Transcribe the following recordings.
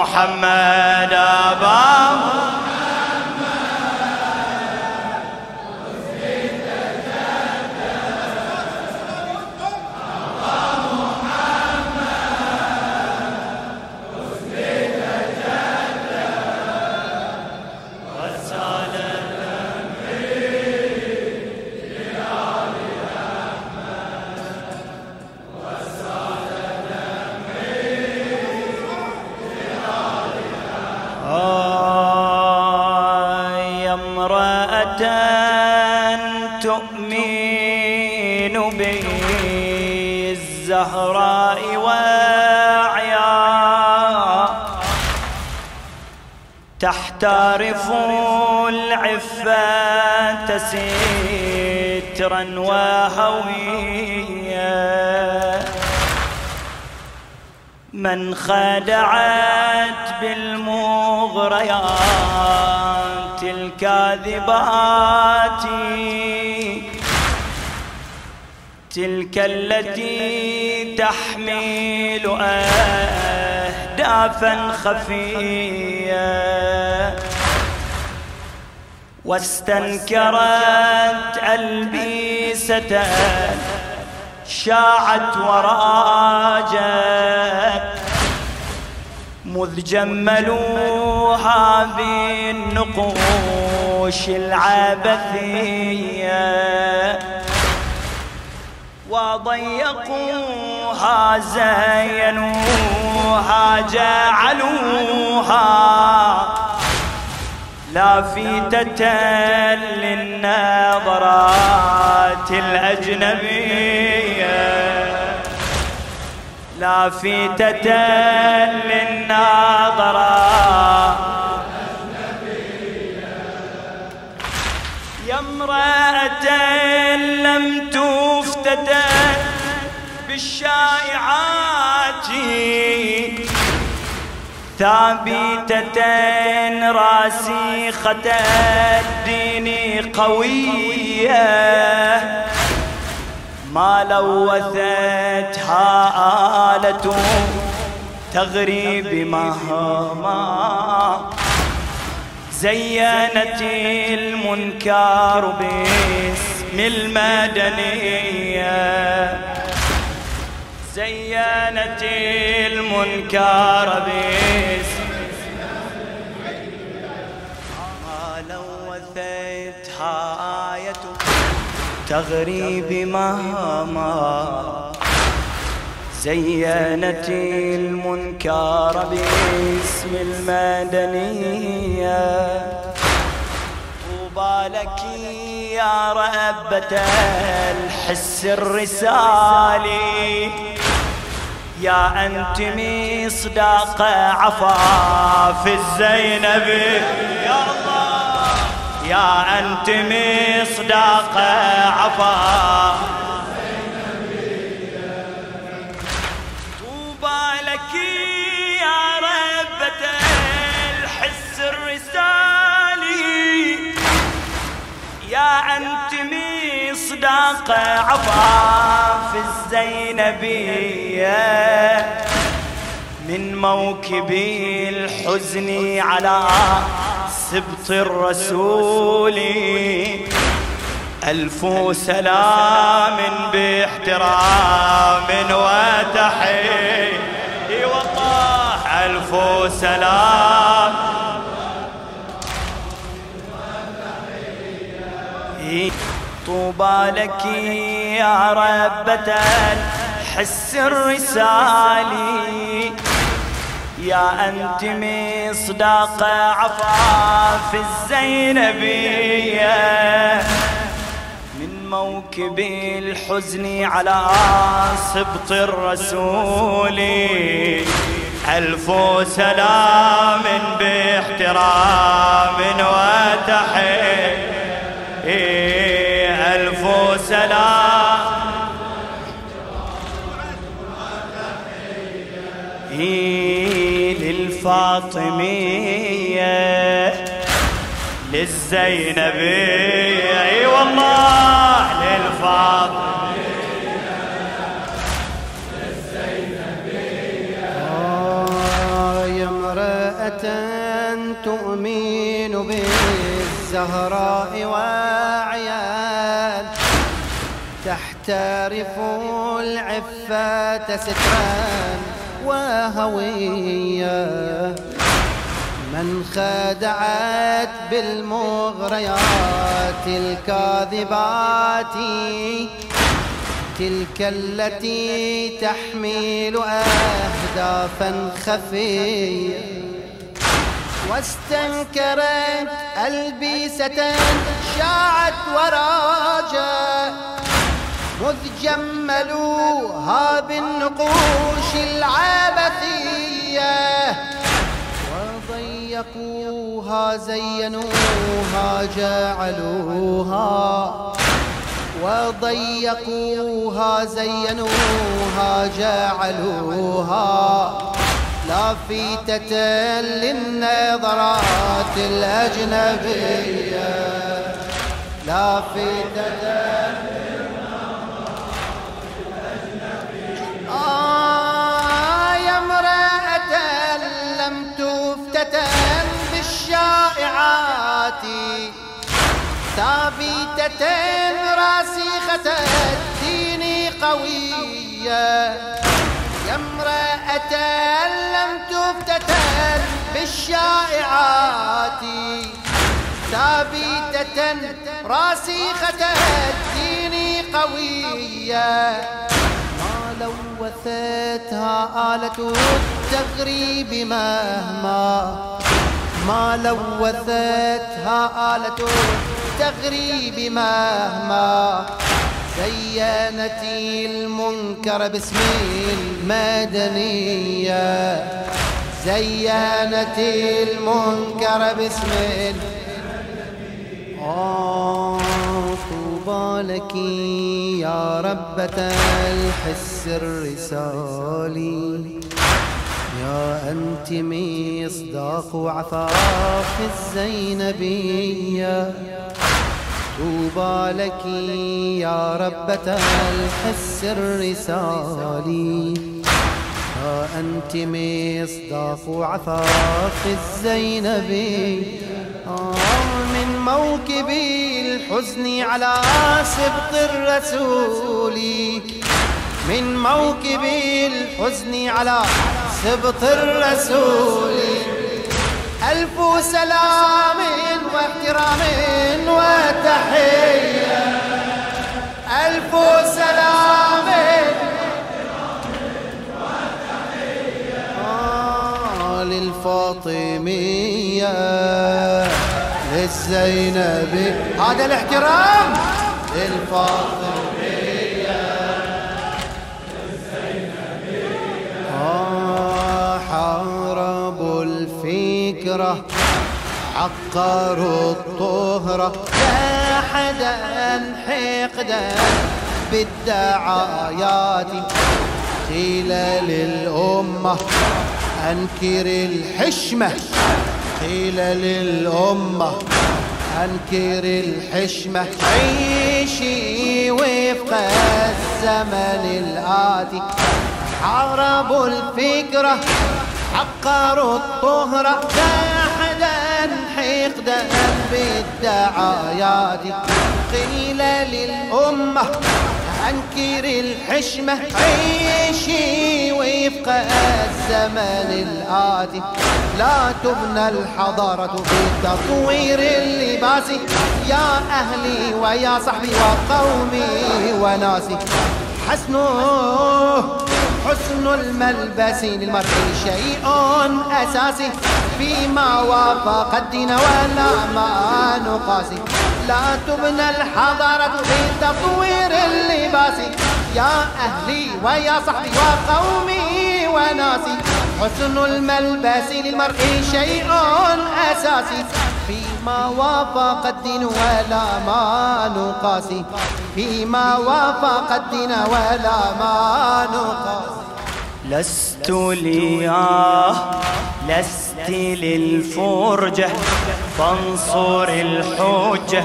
محمد أبا. امرأة تؤمن بي الزهراء واعيا تحترف العفة سترا وهويا. من خدعت بالمغريات الكاذبات تلك التي تحمل أهدافا خفية. واستنكرت ألبيسة شاعت وراجت. مذ جملوها بالنقوش العبثية. وضيقوها زينوها جعلوها لافتة للنظرات الأجنبية. لافتة للنظرات يا امرأة لم تفتتن بالشائعات. ثابتة راسخة الدين قوية. ما لوثتها آلة تغريب مهما زينت المنكر باسم المدنية. زينت المنكر باسم تغريب مهما زينت المنكر باسم المدنية. طوبى لك يا ربة الحس الرسالي. يا أنت مصداق عفاف الزينبي يا الله. يا أنت مصداق عفاف طوبى لك يا ربة الحس الرسالي. يا أنت مصداق عفاف الزينبية. من موكب الحزن على سبط الرسول ألف سلام باحترام وتحية. والله ألف سلام. طوبى لك يا ربة الحس الرسالي يا أنت مصداق عفاف الزينبية. من موكب الحزن على سبط الرسول. ألف سلام باحترام وتحية. ألف سلام. للفاطمية للزينبية. اي والله للفاطمية. يا امرأة تؤمن بالزهراء وعيال تحترف العفة سترا وهوية من خدعت بالمغريات الكاذبات تلك التي تحمل أهدافا خفية. واستنكرت ألبسة شاعت وراجت مذ جملوها بالنقوش العبثية وضيقوها زينوها جعلوها. وضيقوها زينوها جعلوها. لافتة للنظرات الأجنبية. لافتة بالشائعات ثابتة راسخة الدين قوية. يا امرأة لم تفتتن بالشائعات؟ ثابتة راسخة الدين قوية. ما لوثتها آلة التغريب مهما ما لوثتها آلة التغريب مهما زينت المنكر باسم المدنية. زينت المنكر باسم آه طوبى لك يا ربة الحس الرسالي. يا أنت مصداق عفاف الزينبية. طوبى لك يا ربة الحس الرسالي. يا أنت مصداق عفاف الزينبي آه من موكب الحزن على سبط الرسول. من موكب الحزن على سبط الرسول. ألف سلام واحترام وتحية. ألف سلام آه للفاطمية للزينبي. هذا الاحترام. للفاطمية. عقروا الطهرة. جاحدا حقدا بالدعايات. قيل للأمة أنكر الحشمة. قيل للأمة أنكر الحشمة. عيشي وفق الزمن الآتي. حاربوا الفكرة عقروا الطهرة. جاحدا حقدا بالدعايات قيل للأمة أنكر الحشمة عيشي وفق الزمن الآتي. لا تبنى الحضارة بتطوير اللباس. يا أهلي ويا صحبي وقومي وناسي. حسنه حسن الملبس للمرء شيء أساسي فيما وافق الدين ولا ما نقاسي لا تبنى الحضارة بتطوير اللباس. يا أهلي ويا صحبي وقومي وناسي. حسن الملبس للمرء شيء أساسي فيما وافق الدين ولا ما نقاسي. فيما وافق الدين ولا ما نقاسي. لست لياه لست للفرجة فانصر الحجة.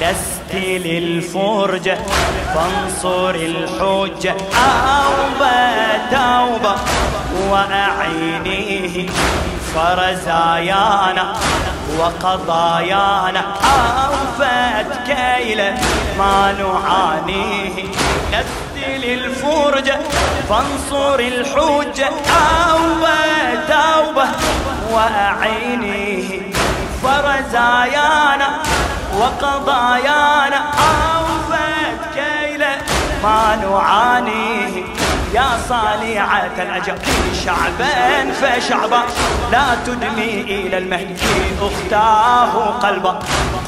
لست للفرجة فانصر الحجة. توبة توبة وأعينيه فرزايانا. وقضايانا. أوفت كيلة ما نعانيه. لست للفرجة فانصر الحجة. توبة توبة وأعينيه. فرزايانا وقضايانا. أوفت كيلة ما نعانيه. يا صالعة الأجر شعبا فشعبا. لا تدمي إلى المهدي أختاه قلبا.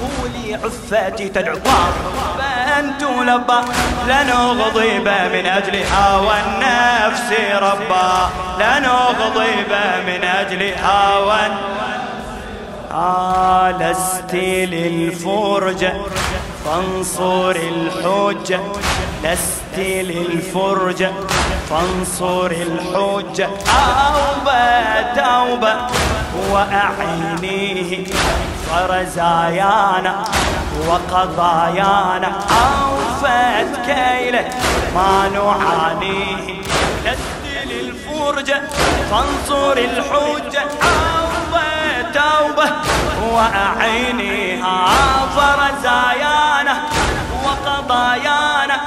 قولي عفتي تدعو. ربا تلبى لنغضب من أجل هوى النفس ربا. لنغضب من أجل هوى آه لست للفرجة فانصر الحجة. لست للفرجة فانصر الحجة. توبة توبة. وأعينيه فرزايانا وقضايانا. أوفت كيله ما نعانيه. لست للفرجة فانصر الحجة. توبة توبة. وأعينيها فرزايانا وقضايانا.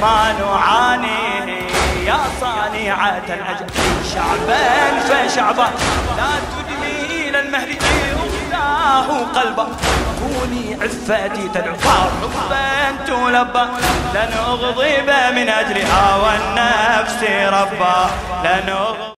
ما نعانيه يا صانعة الأجل شعبا فشعبا لا تدني إلى المهدي أختاه قلبا كوني عفتي تدعو. حبا تلبى. لن أغضب من أجل هوى النفس ربا. لن أغضب